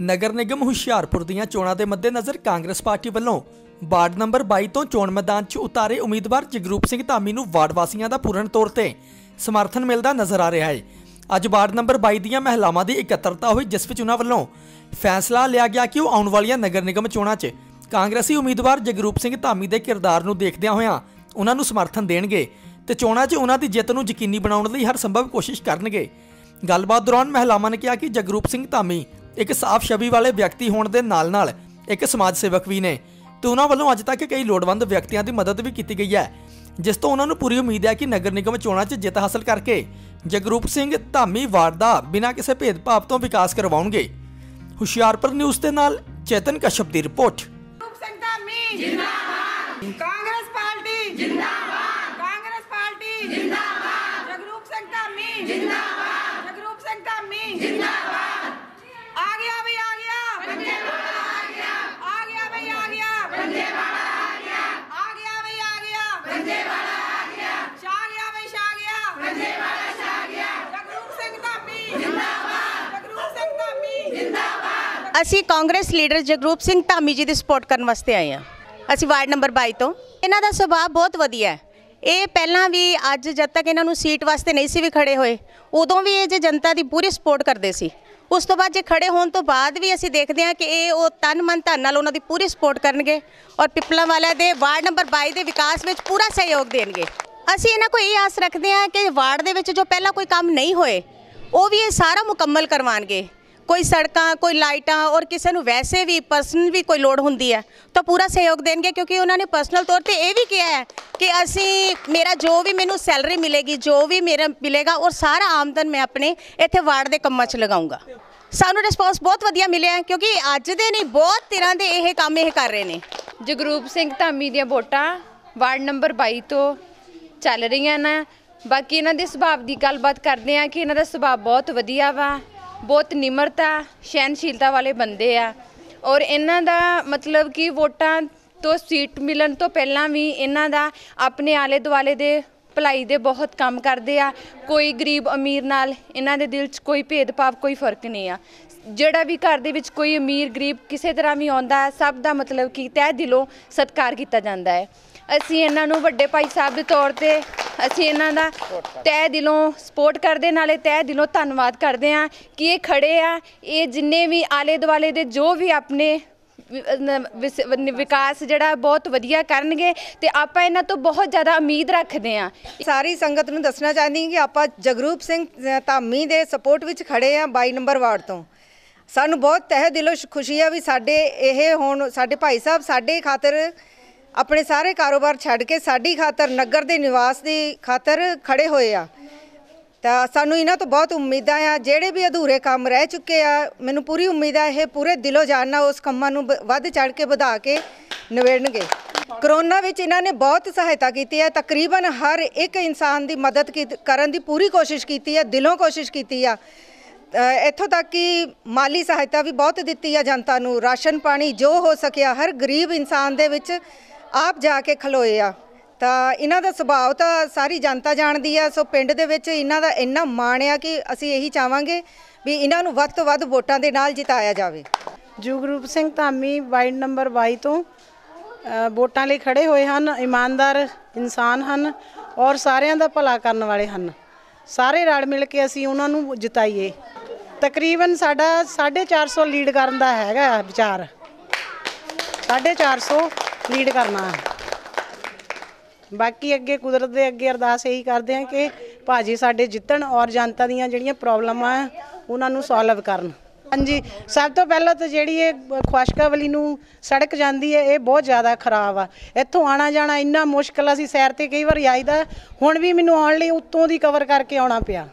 ਨਗਰ ਨਿਗਮ ਹੁਸ਼ਿਆਰਪੁਰ ਦੀਆਂ ਚੋਣਾਂ ਦੇ ਮੱਦੇਨਜ਼ਰ ਕਾਂਗਰਸ ਪਾਰਟੀ ਵੱਲੋਂ ਵਾਰਡ ਨੰਬਰ 22 ਤੋਂ ਚੋਣ ਮੈਦਾਨ 'ਚ ਉਤਾਰੇ ਉਮੀਦਵਾਰ ਜਗਰੂਪ ਸਿੰਘ ਧਾਮੀ ਨੂੰ ਵਾਰਡ ਵਾਸੀਆਂ ਦਾ ਪੂਰਨ ਤੌਰ ਤੇ ਸਮਰਥਨ ਮਿਲਦਾ ਨਜ਼ਰ ਆ ਰਿਹਾ ਹੈ। ਅੱਜ ਵਾਰਡ ਨੰਬਰ 22 ਦੀਆਂ ਮਹਿਲਾਵਾਂ ਦੀ ਇਕੱਤਰਤਾ ਹੋਈ, ਜਿਸ ਵਿੱਚ ਉਹਨਾਂ ਵੱਲੋਂ ਫੈਸਲਾ ਲਿਆ ਗਿਆ ਕਿ ਉਹ ਆਉਣ ਵਾਲੀਆਂ ਨਗਰ ਨਿਗਮ ਚੋਣਾਂ 'ਚ ਕਾਂਗਰਸੀ ਉਮੀਦਵਾਰ ਜਗਰੂਪ ਸਿੰਘ ਧਾਮੀ ਦੇ ਕਿਰਦਾਰ ਨੂੰ ਦੇਖਦਿਆਂ ਹੋਇਆਂ ਉਹਨਾਂ ਨੂੰ ਸਮਰਥਨ ਦੇਣਗੇ ਤੇ ਚੋਣਾਂ 'ਚ ਉਹਨਾਂ ਦੀ ਜਿੱਤ ਨੂੰ ਯਕੀਨੀ ਬਣਾਉਣ ਲਈ ਹਰ ਸੰਭਵ ਕੋਸ਼ਿਸ਼ ਕਰਨਗੇ। ਗੱਲਬਾਤ ਦੌਰਾਨ ਮਹਿਲਾਵਾਂ ਨੇ ਕਿਹਾ ਕਿ ਜਗਰੂਪ ਸਿੰਘ ਧਾਮੀ ਇੱਕ ਸਾਫ਼ ਛਵੀ ਵਾਲੇ ਵਿਅਕਤੀ ਹੋਣ ਦੇ ਨਾਲ-ਨਾਲ ਇੱਕ ਸਮਾਜ ਸੇਵਕ ਵੀ ਨੇ। ਤੇ ਉਹਨਾਂ ਵੱਲੋਂ ਅੱਜ ਤੱਕ ਕਈ ਲੋੜਵੰਦ ਵਿਅਕਤੀਆਂ ਦੀ ਮਦਦ ਵੀ ਕੀਤੀ ਗਈ ਹੈ ਜਿਸ ਤੋਂ ਉਹਨਾਂ ਨੂੰ ਪੂਰੀ ਉਮੀਦ ਹੈ ਕਿ ਨਗਰ ਨਿਗਮ ਚੋਣਾਂ 'ਚ ਜਿੱਤ ਹਾਸਲ ਕਰਕੇ ਜਗਰੂਪ ਸਿੰਘ ਧਾਮੀ ਵਾਰਡ ਦਾ ਬਿਨਾਂ ਕਿਸੇ ਭੇਦਭਾਵ ਤੋਂ ਵਿਕਾਸ ਕਰਵਾਉਣਗੇ। ਹੁਸ਼ਿਆਰਪੁਰ ਨਿਊਜ਼ ਦੇ ਨਾਲ ਚੇਤਨ ਕਸ਼ਪ ਦੀ ਰਿਪੋਰਟ। ਜਗਰੂਪ ਸਿੰਘ ਧਾਮੀ। ਜਿੰਦਾਬਾਦ। ਕਾਂਗਰਸ ਪਾਰਟੀ। ਜਿੰਦਾਬਾਦ। ਕਾਂਗਰਸ ਪਾਰਟੀ। ਜਿੰਦਾਬਾਦ। ਜਗਰੂਪ ਸਿੰਘ ਧਾਮੀ। ਜਿੰਦਾਬਾਦ ਜਗਰੂਪ ਸਿੰਘ ਧਾਮੀ ਜਿੰਦਾਬਾਦ ਆ ਗਿਆ ਬਈ ਆ ਗਿਆ ਬੰਦੇ ਵਾਲਾ ਆ ਗਿਆ ਆ ਗਿਆ ਬਈ ਆ ਗਿਆ ਬੰਦੇ ਵਾਲਾ ਆ ਗਿਆ ਆ ਗਿਆ ਬਈ ਆ ਗਿਆ ਬੰਦੇ ਵਾਲਾ ਆ ਗਿਆ ਛਾ ਗਿਆ ਬਈ ਛਾ ਗਿਆ ਬੰਦੇ ਵਾਲਾ ਛਾ ਗਿਆ ਜਗਰੂਪ ਸਿੰਘ ਧਾਮੀ ਜਿੰਦਾਬਾਦ ਜਗਰੂਪ ਸਿੰਘ ਧਾਮੀ ਜਿੰਦਾਬਾਦ ਅਸੀਂ ਕਾਂਗਰਸ ਲੀਡਰ ਜਗਰੂਪ ਸਿੰਘ ਧਾਮੀ ਜੀ ਦੀ ਸਪੋਰਟ ਕਰਨ ਵਾਸਤੇ ਆਏ ਹਾਂ। ਅਸੀਂ ਵਾਰਡ ਨੰਬਰ 22 ਤੋਂ। ਇਹਨਾਂ ਦਾ ਸੁਭਾਅ ਬਹੁਤ ਵਧੀਆ ਹੈ। ਇਹ ਪਹਿਲਾਂ ਵੀ ਅੱਜ ਜਦ ਤੱਕ ਇਹਨਾਂ ਨੂੰ ਸੀਟ ਵਾਸਤੇ ਨਹੀਂ ਸੀ ਵੀ ਖੜੇ ਹੋਏ, ਉਦੋਂ ਵੀ ਇਹ ਜੇ ਜਨਤਾ ਦੀ ਪੂਰੀ ਸਪੋਰਟ ਕਰਦੇ ਸੀ। ਉਸ ਤੋਂ ਬਾਅਦ ਜੇ ਖੜੇ ਹੋਣ ਤੋਂ ਬਾਅਦ ਵੀ ਅਸੀਂ ਦੇਖਦੇ ਹਾਂ ਕਿ ਇਹ ਉਹ ਤਨ ਮਨ ਧਨ ਨਾਲ ਉਹਨਾਂ ਦੀ ਪੂਰੀ ਸਪੋਰਟ ਕਰਨਗੇ ਔਰ ਪਿਪਲਾ ਵਾਲਿਆਂ ਦੇ ਵਾਰਡ ਨੰਬਰ 22 ਦੇ ਵਿਕਾਸ ਵਿੱਚ ਪੂਰਾ ਸਹਿਯੋਗ ਦੇਣਗੇ। ਅਸੀਂ ਇਹਨਾਂ ਕੋਲ ਇਹ ਆਸ ਰੱਖਦੇ ਹਾਂ ਕਿ ਵਾਰਡ ਦੇ ਵਿੱਚ ਜੋ ਪਹਿਲਾਂ ਕੋਈ ਕੰਮ ਨਹੀਂ ਹੋਏ, ਉਹ ਵੀ ਇਹ ਸਾਰਾ ਮੁਕੰਮਲ ਕਰਵਾਉਣਗੇ। ਕੋਈ ਸੜਕਾਂ, ਕੋਈ ਲਾਈਟਾਂ ਔਰ ਕਿਸੇ ਨੂੰ ਵੈਸੇ ਵੀ ਪਰਸਨਲ ਵੀ ਕੋਈ ਲੋੜ ਹੁੰਦੀ ਹੈ, ਤਾਂ ਪੂਰਾ ਸਹਿਯੋਗ ਦੇਣਗੇ ਕਿਉਂਕਿ ਉਹਨਾਂ ਨੇ ਪਰਸਨਲ ਤੌਰ ਤੇ ਇਹ ਵੀ ਕਿਹਾ ਹੈ ਕਿ ਅਸੀਂ, ਮੇਰਾ ਜੋ ਵੀ ਮੈਨੂੰ ਸੈਲਰੀ ਮਿਲੇਗੀ, ਜੋ ਵੀ ਮੇਰਾ ਮਿਲੇਗਾ ਔਰ ਸਾਰਾ ਆਮਦਨ ਮੈਂ ਆਪਣੇ ਇੱਥੇ ਵਾਰਡ ਦੇ ਕੰਮਾਂ 'ਚ ਲਗਾਉਂਗਾ। ਸਾਨੂੰ ਰਿਸਪੌਂਸ ਬਹੁਤ ਵਧੀਆ ਮਿਲਿਆ ਕਿਉਂਕਿ ਅੱਜ ਦੇ ਨਹੀਂ, ਬਹੁਤ ਤਰ੍ਹਾਂ ਦੇ ਇਹ ਕੰਮ ਇਹ ਕਰ ਰਹੇ ਨੇ। ਜਗਰੂਪ ਸਿੰਘ ਧਾਮੀ ਦੀਆਂ ਵੋਟਾਂ ਵਾਰਡ ਨੰਬਰ 22 ਤੋਂ ਚੱਲ ਰਹੀਆਂ ਨੇ। ਬਾਕੀ ਇਹਨਾਂ ਦੇ ਸੁਭਾਅ ਦੀ ਗੱਲਬਾਤ ਕਰਦੇ ਆ ਕਿ ਇਹਨਾਂ ਦਾ ਸੁਭਾਅ ਬਹੁਤ ਵਧੀਆ ਵਾ। ਬਹੁਤ ਨਿਮਰਤਾ ਸਹਿਨਸ਼ੀਲਤਾ ਵਾਲੇ ਬੰਦੇ ਆ। ਔਰ ਇਹਨਾਂ ਦਾ ਮਤਲਬ ਕਿ ਵੋਟਾਂ ਤੋਂ ਸੀਟ ਮਿਲਣ ਤੋਂ ਪਹਿਲਾਂ ਵੀ ਇਹਨਾਂ ਦਾ ਆਪਣੇ ਆਲੇ ਦੁਆਲੇ ਦੇ ਭਲਾਈ ਦੇ ਬਹੁਤ ਕੰਮ ਕਰਦੇ ਆ। ਕੋਈ ਗਰੀਬ ਅਮੀਰ ਨਾਲ ਇਹਨਾਂ ਦੇ ਦਿਲ 'ਚ ਕੋਈ ਭੇਦਭਾਵ, ਕੋਈ ਫ਼ਰਕ ਨਹੀਂ ਆ। ਜਿਹੜਾ ਵੀ ਘਰ ਦੇ ਵਿੱਚ ਕੋਈ ਅਮੀਰ, ਗਰੀਬ ਕਿਸੇ ਤਰ੍ਹਾਂ ਵੀ ਆਉਂਦਾ, ਸਭ ਦਾ ਮਤਲਬ ਕਿ ਤਹਿ ਦਿਲੋਂ ਸਤਿਕਾਰ ਕੀਤਾ ਜਾਂਦਾ ਹੈ। ਅਸੀਂ ਇਹਨਾਂ ਨੂੰ ਵੱਡੇ ਭਾਈ ਸਾਹਿਬ ਦੇ ਤੌਰ ਤੇ ਅਸੀਂ ਇਹਨਾਂ ਦਾ ਤਹਿ ਦਿਲੋਂ ਸਪੋਰਟ ਕਰਦੇ ਨਾਲੇ ਤਹਿ ਦਿਲੋਂ ਧੰਨਵਾਦ ਕਰਦੇ ਹਾਂ ਕਿ ਇਹ ਖੜੇ ਆ। ਇਹ ਜਿੰਨੇ ਵੀ ਆਲੇ ਦੁਆਲੇ ਦੇ ਜੋ ਵੀ ਆਪਣੇ ਵਿਕਾਸ ਜਿਹੜਾ ਬਹੁਤ ਵਧੀਆ ਕਰਨਗੇ ਤੇ ਆਪਾਂ ਇਹਨਾਂ ਤੋਂ ਬਹੁਤ ਜ਼ਿਆਦਾ ਉਮੀਦ ਰੱਖਦੇ ਹਾਂ। ਸਾਰੀ ਸੰਗਤ ਨੂੰ ਦੱਸਣਾ ਚਾਹੁੰਦੀ ਹਾਂ ਕਿ ਆਪਾਂ ਜਗਰੂਪ ਸਿੰਘ ਧਾਮੀ ਦੇ ਸਪੋਰਟ ਵਿੱਚ ਖੜੇ ਆ 22 ਨੰਬਰ ਵਾਰਡ ਤੋਂ। ਸਾਨੂੰ ਬਹੁਤ ਤਹਿ ਦਿਲੋਂ ਖੁਸ਼ੀ ਆ ਵੀ ਸਾਡੇ ਇਹ ਹੁਣ, ਸਾਡੇ ਭਾਈ ਸਾਹਿਬ ਸਾਡੇ ਖਾਤਰ ਆਪਣੇ ਸਾਰੇ ਕਾਰੋਬਾਰ ਛੱਡ ਕੇ ਸਾਡੀ ਖਾਤਰ, ਨਗਰ ਦੇ ਨਿਵਾਸ ਦੀ ਖਾਤਰ ਖੜੇ ਹੋਏ ਆ। ਤਾਂ ਸਾਨੂੰ ਇਹਨਾਂ ਤੋਂ ਬਹੁਤ ਉਮੀਦਾਂ ਆ, ਜਿਹੜੇ ਵੀ ਅਧੂਰੇ ਕੰਮ ਰਹਿ ਚੁੱਕੇ ਆ, ਮੈਨੂੰ ਪੂਰੀ ਉਮੀਦ ਆ, ਇਹ ਪੂਰੇ ਦਿਲੋਂ ਜਾਨ ਨਾਲ ਉਸ ਕੰਮਾਂ ਨੂੰ ਬ- ਵੱਧ ਚੜ ਕੇ ਵਧਾ ਕੇ ਨਿਬੇੜਨਗੇ ਕਰੋਨਾ ਵਿੱਚ ਇਹਨਾਂ ਨੇ ਬਹੁਤ ਸਹਾਇਤਾ ਕੀਤੀ ਹੈ। ਤਕਰੀਬਨ ਹਰ ਇੱਕ ਇਨਸਾਨ ਦੀ ਮਦਦ ਕੀ- ਕਰਨ ਦੀ ਪੂਰੀ ਕੋਸ਼ਿਸ਼ ਕੀਤੀ ਹੈ, ਦਿਲੋਂ ਕੋਸ਼ਿਸ਼ ਕੀਤੀ ਆ। ਇੱਥੋਂ ਤੱਕ ਕਿ ਮਾਲੀ ਸਹਾਇਤਾ ਵੀ ਬਹੁਤ ਦਿੱਤੀ ਆ ਜਨਤਾ ਨੂੰ। ਰਾਸ਼ਨ ਪਾਣੀ ਜੋ ਹੋ ਸਕਿਆ, ਹਰ ਗਰੀਬ ਇਨਸਾਨ ਦੇ ਵਿੱਚ ਆਪ ਜਾ ਕੇ ਖਲੋਏ ਆ। ਤਾਂ ਇਹਨਾਂ ਦਾ ਸੁਭਾਅ ਤਾਂ ਸਾਰੀ ਜਨਤਾ ਜਾਣਦੀ ਆ, ਸੋ ਪਿੰਡ ਦੇ ਵਿੱਚ ਇਹਨਾਂ ਦਾ ਇੰਨਾ ਮਾਣ ਆ ਕਿ ਅਸੀਂ ਇਹੀ ਚਾਹਾਂਗੇ ਵੀ ਇਹਨਾਂ ਨੂੰ ਵੱਧ ਤੋਂ ਵੱਧ ਵੋਟਾਂ ਦੇ ਨਾਲ ਜਿਤਾਇਆ ਜਾਵੇ। ਜੁਗਰੂਪ ਸਿੰਘ ਧਾਮੀ ਵਾਈਡ ਨੰਬਰ 22 ਤੋਂ ਵੋਟਾਂ ਲਈ ਖੜੇ ਹੋਏ ਹਨ, ਇਮਾਨਦਾਰ ਇਨਸਾਨ ਹਨ ਔਰ ਸਾਰਿਆਂ ਦਾ ਭਲਾ ਕਰਨ ਵਾਲੇ ਹਨ। ਸਾਰੇ ਰਲ ਮਿਲ ਕੇ ਅਸੀਂ ਉਹਨਾਂ ਨੂੰ ਜਿਤਾਈਏ। ਤਕਰੀਬਨ ਸਾਡਾ 450 ਲੀਡ ਕਰਨ ਦਾ ਹੈਗਾ ਵਿਚਾਰ। 450 ਲੀਡ ਕਰਨਾ। ਬਾਕੀ ਅੱਗੇ ਕੁਦਰਤ ਦੇ ਅੱਗੇ ਅਰਦਾਸ ਇਹੀ ਕਰਦੇ ਹਾਂ ਕਿ ਭਾਜੀ ਸਾਡੇ ਜਿੱਤਣ ਔਰ ਜਨਤਾ ਦੀਆਂ ਜਿਹੜੀਆਂ ਪ੍ਰੋਬਲਮਾਂ ਆ ਉਹਨਾਂ ਨੂੰ ਸੋਲਵ ਕਰਨ। ਹਾਂਜੀ ਸਭ ਤੋਂ ਪਹਿਲਾਂ ਤਾਂ ਜਿਹੜੀ ਇਹ ਖੁਸ਼ਕਾਵਲੀ ਨੂੰ ਸੜਕ ਜਾਂਦੀ ਹੈ ਇਹ ਬਹੁਤ ਜ਼ਿਆਦਾ ਖਰਾਬ ਆ। ਇੱਥੋਂ ਆਣਾ ਜਾਣਾ ਇੰਨਾ ਮੁਸ਼ਕਲ ਆ, ਸੀ ਸੈਰ ਤੇ ਕਈ ਵਾਰ ਆਈਦਾ ਹੁਣ ਵੀ ਮੈਨੂੰ ਆਉਣ ਲਈ ਉੱਤੋਂ ਦੀ ਕਵਰ ਕਰਕੇ ਆਉਣਾ ਪਿਆ।